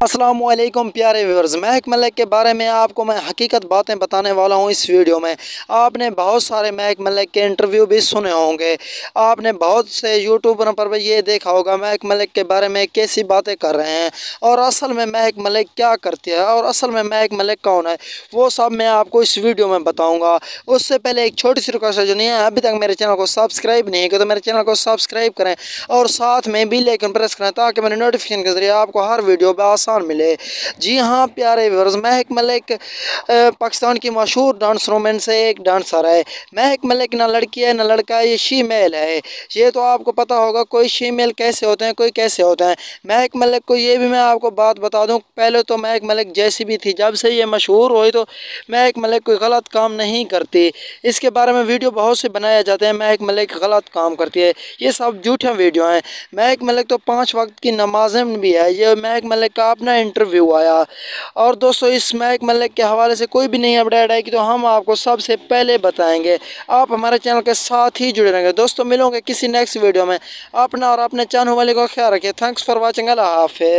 असलम प्यारे व्यूवर्स महक मलिक के बारे में आपको मैं हकीकत बातें बताने वाला हूँ इस वीडियो में। आपने बहुत सारे महक मलिक के इंटरव्यू भी सुने होंगे। आपने बहुत से यूट्यूबर पर भी ये देखा होगा महक मलिक के बारे में कैसी बातें कर रहे हैं और असल में महक मलिक क्या करती है और असल में महक मलिक कौन है, वो सब मैं आपको इस वीडियो में बताऊँगा। उससे पहले एक छोटी सी रिक्वेस्ट जो नहीं है, अभी तक मेरे चैनल को सब्सक्राइब नहीं किया तो मेरे चैनल को सब्सक्राइब करें और साथ में भी लेकिन प्रेस करें ताकि मेरे नोटिफिकेशन के ज़रिए आपको हर वीडियो पर आसान मिले। जी हाँ प्यारे वर्ष महक मलिक पाकिस्तान की मशहूर डांसरों में से एक डांसर है। महक मलिक ना लड़की है, ना लड़का है ये शी मेल है। ये तो आपको पता होगा, कोई शी मेल कैसे होते हैं, कोई कैसे होते हैं। महक मलिक को ये भी मैं आपको बात बता दूँ, पहले तो महक मलिक जैसी भी थी, जब से ये मशहूर हुई तो महक मलिक कोई गलत काम नहीं करती। इसके बारे में वीडियो बहुत से बनाए जाते हैं, महक मलिक गलत काम करती है। ये सब झूठे वीडियो हैं। महक मलिक तो पाँच वक्त की नमाजें भी है। ये महक मलिक का अपना इंटरव्यू आया। और दोस्तों, इस मैक मलिक के हवाले से कोई भी नई अपडेट आएगी तो हम आपको सबसे पहले बताएँगे। आप हमारे चैनल के साथ ही जुड़े रहेंगे। दोस्तों, मिलोंगे किसी नेक्स्ट वीडियो में। अपना और अपने चैनल वाले को ख्याल रखिए थैंक्स फॉर वॉचिंग अल्लाह हाफिज़।